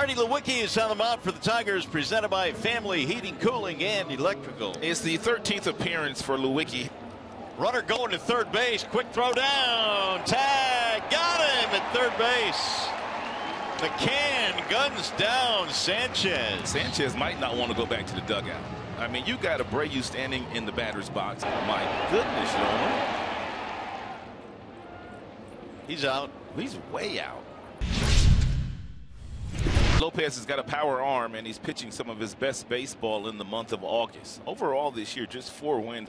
Artie Lewicki is on the mound for the Tigers, presented by Family Heating, Cooling, and Electrical. It's the 13th appearance for Lewicki. Runner going to third base. Quick throw down. Tag. Got him at third base. McCann guns down Sanchez. Sanchez might not want to go back to the dugout. I mean, you got Abreu standing in the batter's box. My goodness, Yolmer. He's out. He's way out. Lopez has got a power arm, and he's pitching some of his best baseball in the month of August. Overall this year, just four wins.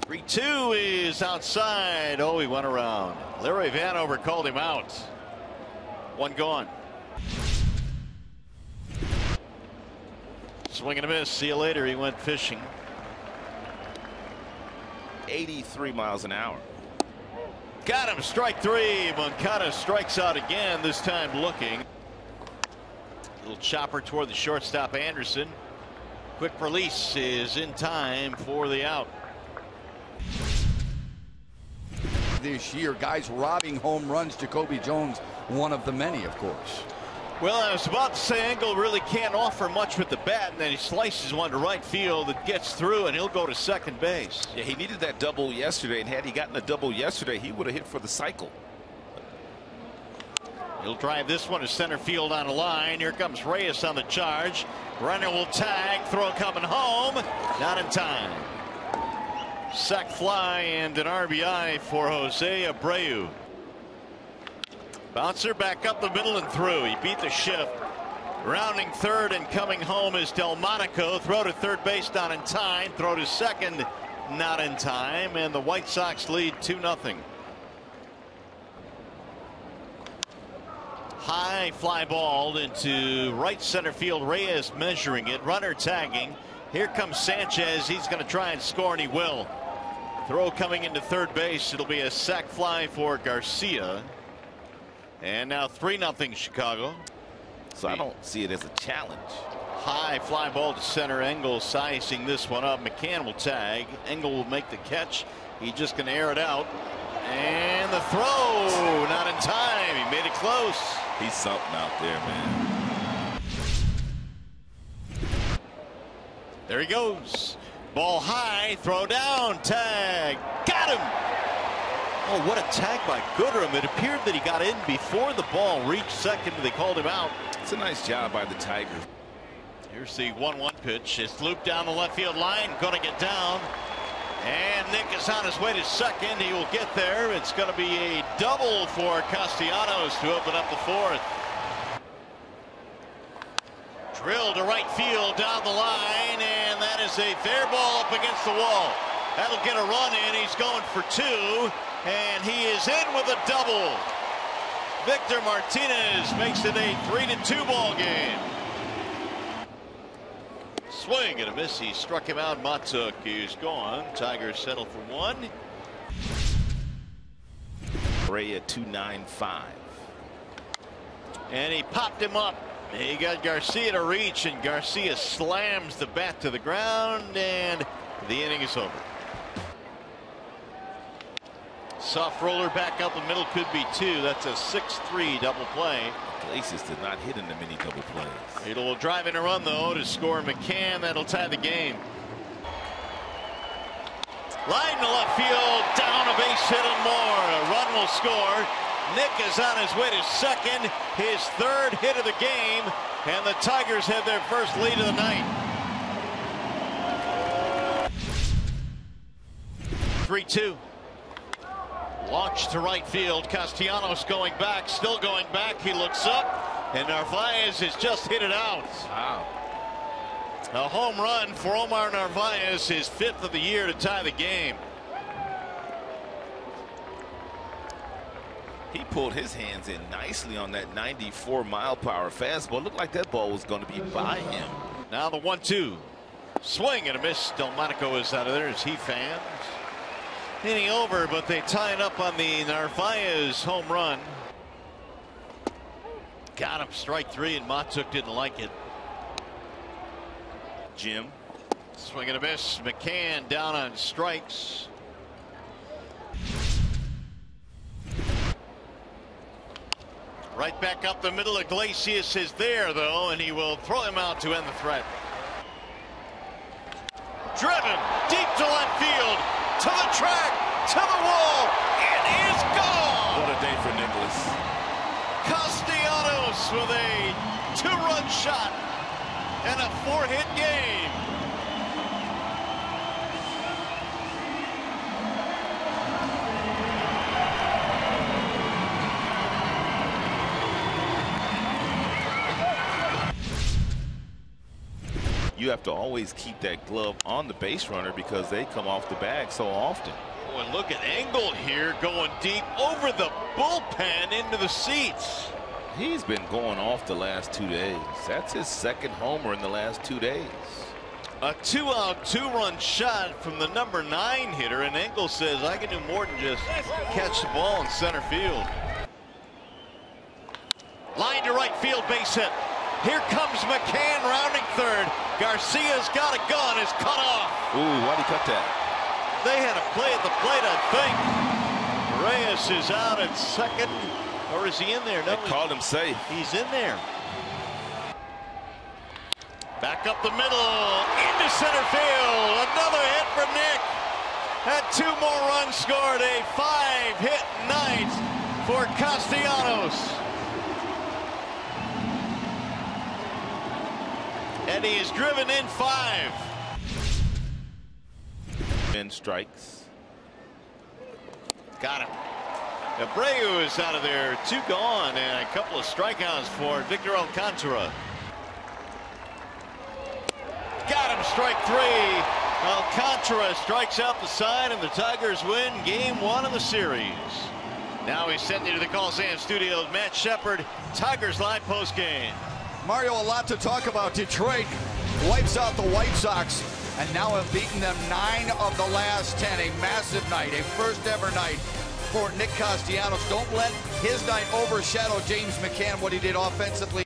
3-2 is outside. Oh, he went around. Larry Vanover called him out. One gone. Swing and a miss. See you later. He went fishing. 83 miles an hour. Got him. Strike three. Moncada strikes out again, this time looking. Little chopper toward the shortstop Anderson. Quick release is in time for the out. This year, guys robbing home runs. Jacoby Jones, one of the many, of course. Well, I was about to say Engel really can't offer much with the bat, and then he slices one to right field that gets through, and he'll go to second base. Yeah, he needed that double yesterday, and had he gotten a double yesterday, he would have hit for the cycle. He'll drive this one to center field on a line. Here comes Reyes on the charge. Runner will tag. Throw coming home. Not in time. Sac fly and an RBI for Jose Abreu. Bouncer back up the middle and through. He beat the shift. Rounding third and coming home is Delmonico. Throw to third base not in time. Throw to second not in time. And the White Sox lead 2 0. High fly ball into right center field. Reyes measuring it. Runner tagging. Here comes Sanchez. He's going to try and score, and he will. Throw coming into third base. It'll be a sac fly for Garcia. And now 3 0 Chicago. So I don't see it as a challenge. High fly ball to center. Engel sizing this one up. McCann will tag. Engel will make the catch. He's just going to air it out. And the throw, not in time. He made it close. He's something out there, man. There he goes. Ball high, throw down, tag. Got him. Oh, what a tag by Goodrum. It appeared that he got in before the ball reached second. They called him out. It's a nice job by the Tiger. Here's the 1-1 pitch. It's looped down the left field line. Going to get down. And Nick is on his way to second. He will get there. It's going to be a double for Castellanos to open up the fourth. Drill to right field down the line, and that is a fair ball up against the wall. That'll get a run in. He's going for two, and he is in with a double. Victor Martinez makes it a three to two ball game. Swing and a miss. He struck him out. Mahtook is gone. Tigers settle for one. Brea 295. And he popped him up. He got Garcia to reach, and Garcia slams the bat to the ground, and the inning is over. Soft roller back up the middle could be two. That's a 6-3 double play. Iglesias did not hit into many double plays. It'll drive in a run though to score McCann. That'll tie the game. Line to left field, down a base hit and more. A run will score. Nick is on his way to second, his third hit of the game, and the Tigers have their first lead of the night. 3-2. Launch to right field. Castellanos going back, still going back. He looks up, and Narvaez has just hit it out. Wow. A home run for Omar Narvaez, his fifth of the year to tie the game. He pulled his hands in nicely on that 94 mile per hour fastball. Looked like that ball was going to be by him. Now the one two. Swing and a miss. Delmonico is out of there as he fans. Inning over, but they tie it up on the Narvaez home run. Got him strike three, and Mahtook didn't like it. Jim. Swing and a miss. McCann down on strikes. Right back up the middle. Iglesias is there, though, and he will throw him out to end the threat. Driven deep to left field, to the track, to the wall. It is gone. What a day for Nicholas. Castellanos with a two-run shot and a four-hit game. You have to always keep that glove on the base runner because they come off the bag so often. Oh, and look at Engel here going deep over the bullpen into the seats. He's been going off the last two days. That's his second homer in the last two days. A two out, two run shot from the number nine hitter, and Engel says, I can do more than just catch the ball in center field. Line to right field, base hit. Here comes McCann rounding third. Garcia's got a gun, is cut off. Ooh, why'd he cut that? They had a play at the plate, I think. Reyes is out at second, or is he in there? No, They called him safe. He's in there. Back up the middle, into center field. Another hit for Nick. Had two more runs scored. A five-hit night for Castellanos. And he is driven in five. And strikes. Got him. Abreu is out of there. Two gone and a couple of strikeouts for Victor Alcantara. Got him, strike three. Alcantara strikes out the side, and the Tigers win game one of the series. Now we send you to the Coliseum Studios. Matt Shepard, Tigers live post game. Mario, a lot to talk about. Detroit wipes out the White Sox and now have beaten them nine of the last ten. A massive night, a first ever night for Nick Castellanos. Don't let his night overshadow James McCann, what he did offensively.